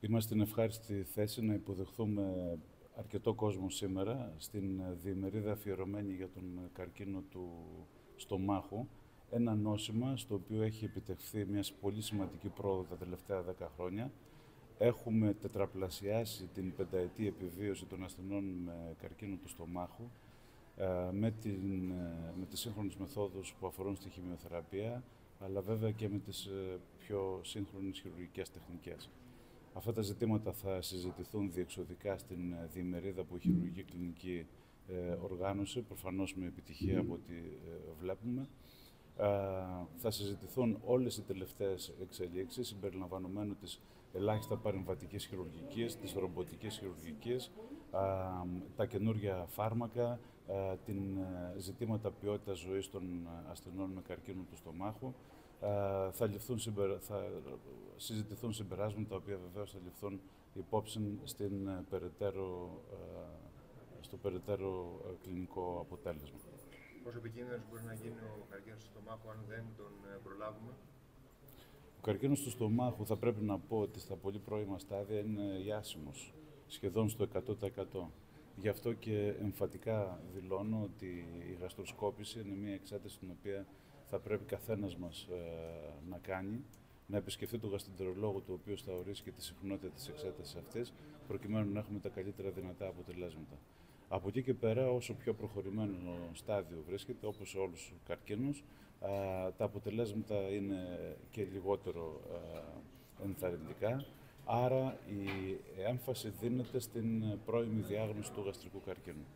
Είμαστε στην ευχάριστη θέση να υποδεχθούμε αρκετό κόσμο σήμερα στην διημερίδα αφιερωμένη για τον καρκίνο του στομάχου. Ένα νόσημα στο οποίο έχει επιτευχθεί μια πολύ σημαντική πρόοδο τα τελευταία δέκα χρόνια. Έχουμε τετραπλασιάσει την πενταετή επιβίωση των ασθενών με καρκίνο του στομάχου ε, με, την, ε, με τις σύγχρονες μεθόδους που αφορούν στη χημειοθεραπεία, αλλά βέβαια και με τις ε, πιο σύγχρονες χειρουργικές τεχνικές. Αυτά τα ζητήματα θα συζητηθούν διεξοδικά στην ε, διημερίδα που η Χειρουργική Κλινική ε, οργάνωσε, προφανώς με επιτυχία από ό,τι ε, βλέπουμε. Θα συζητηθούν όλες οι τελευταίες εξελίξεις, συμπεριλαμβανομένου της ελάχιστα παρεμβατικής χειρουργικής, της ρομποτικής χειρουργικής, τα καινούργια φάρμακα, την ζητήματα ποιότητας ζωής των ασθενών με καρκίνο του στομάχου, θα, ληφθούν, θα συζητηθούν συμπεράσματα, τα οποία βεβαίως θα ληφθούν υπόψη στην ε, περαιτέρω, ε, στο περαιτέρω ε, κλινικό αποτέλεσμα. Πόσο επικίνδυνος μπορεί να γίνει ο καρκίνος του στομάχου αν δεν τον προλάβουμε; Ο καρκίνος του στομάχου θα πρέπει να πω ότι στα πολύ πρώιμα στάδια είναι ιάσιμος, σχεδόν στο 100%. Γι' αυτό και εμφατικά δηλώνω ότι η γαστροσκόπηση είναι μια εξάρτηση την οποία θα πρέπει καθένας μας ε, να κάνει, να επισκεφτεί τον γαστρεντερολόγο του οποίου θα ορίσει και τη συχνότητα της εξέτασης αυτής, προκειμένου να έχουμε τα καλύτερα δυνατά αποτελέσματα. Από εκεί και πέρα, όσο πιο προχωρημένο στάδιο βρίσκεται, όπως σε όλους τους καρκίνους, τα αποτελέσματα είναι και λιγότερο ενθαρρυντικά. Άρα η έμφαση δίνεται στην πρώιμη διάγνωση του γαστρικού καρκίνου.